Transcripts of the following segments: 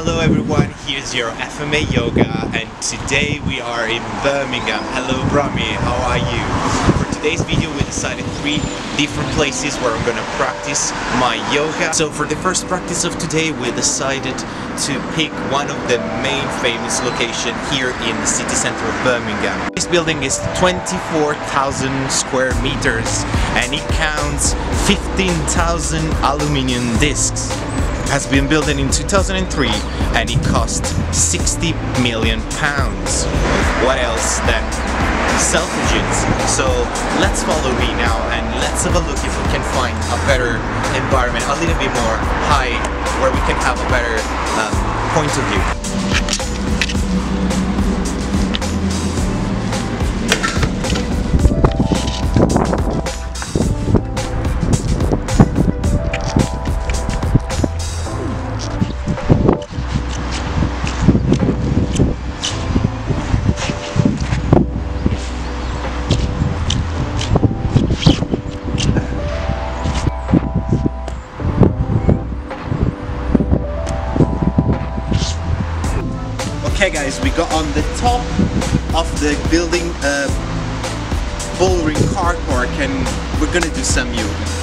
Hello everyone, here's your FMA Yoga and today we are in Birmingham. Hello Brahmi, how are you? For today's video we decided three different places where I'm gonna practice my yoga. So for the first practice of today we decided to pick one of the main famous location here in the city center of Birmingham. This building is 24,000 square meters and it counts 15,000 aluminium discs has been built in 2003 and it cost 60 million pounds. What else than Selfridges? So let's follow me now and let's have a look if we can find a better environment, a little bit more high, where we can have a better um, point of view. Okay guys, we got on the top of the building uh, Bullring car park and we're gonna do some yoga.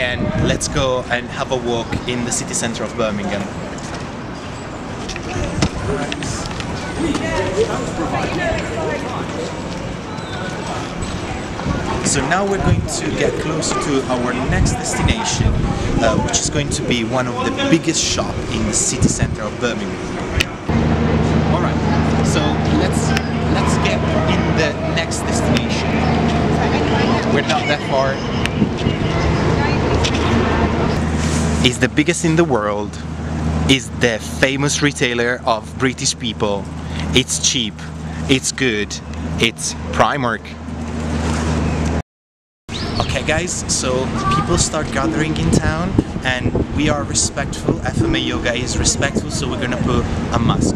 Again, let's go and have a walk in the city center of Birmingham. So now we're going to get closer to our next destination, uh, which is going to be one of the biggest shops in the city center of Birmingham. All right, so let's let's get in the next destination. We're not that far. Is the biggest in the world. Is the famous retailer of British people. It's cheap. It's good. It's Primark. Okay guys, so people start gathering in town and we are respectful. FMA Yoga is respectful, so we're gonna put a mask.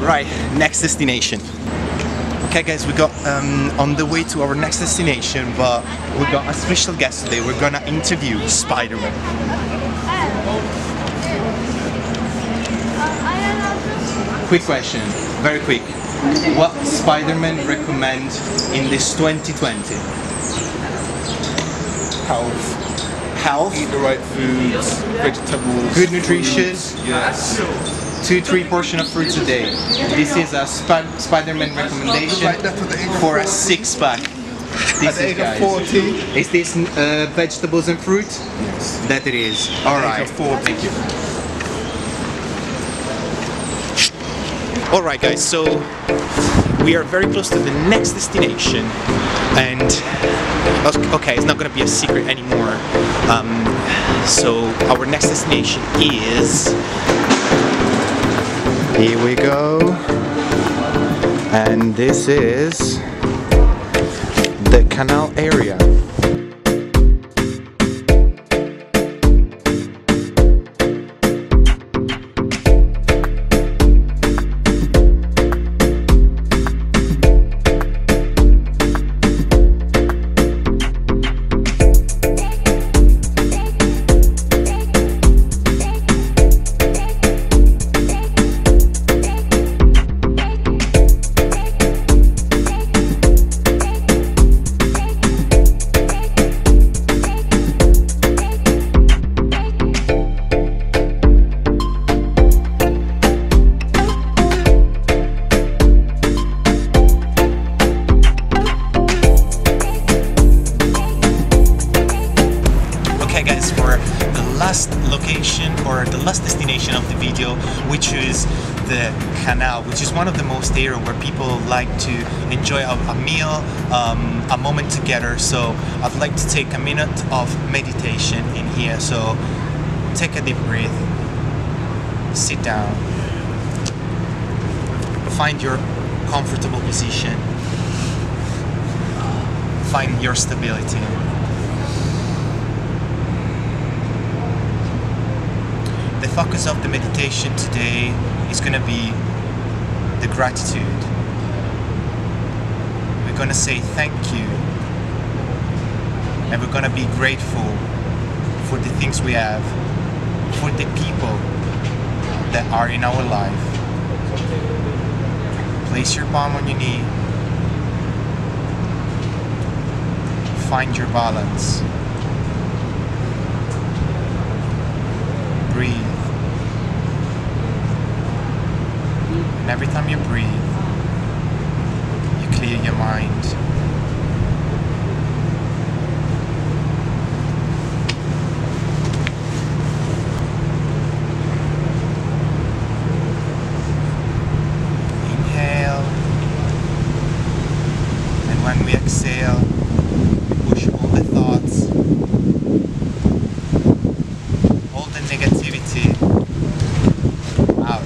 Right, next destination. Okay guys, we got um, on the way to our next destination, but we got a special guest today. We're gonna interview Spider-Man. Quick question, very quick. What Spider-Man recommend in this 2020? health, Health, eat the right foods, vegetables, Good nutrition. Yes. Two, three portion of fruits a day. This is a Sp- Spider-Man recommendation Like that at the age of for a six-pack. This is age guys. 40? Is this uh, vegetables and fruit? Yes. That it is. All Age right. of 40. Thank you. All right, guys. So we are very close to the next destination, and okay, it's not gonna be a secret anymore. Um, so our next destination is Here we go. And this is the canal area. Last location or the last destination of the video, which is the canal, which is one of the most area where people like to enjoy a, a meal, um, a moment together. So I'd like to take a minute of meditation in here. So take a deep breath, sit down, find your comfortable position, find your stability. the focus of the meditation today is going to be the gratitude. We're going to say thank you and we're going to be grateful for the things we have, for the people that are in our life. Place your palm on your knee. Find your balance. breathe. Every time you breathe, you clear your mind. Inhale. And when we exhale, we push all the thoughts all the negativity out.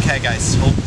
Okay, guys, hope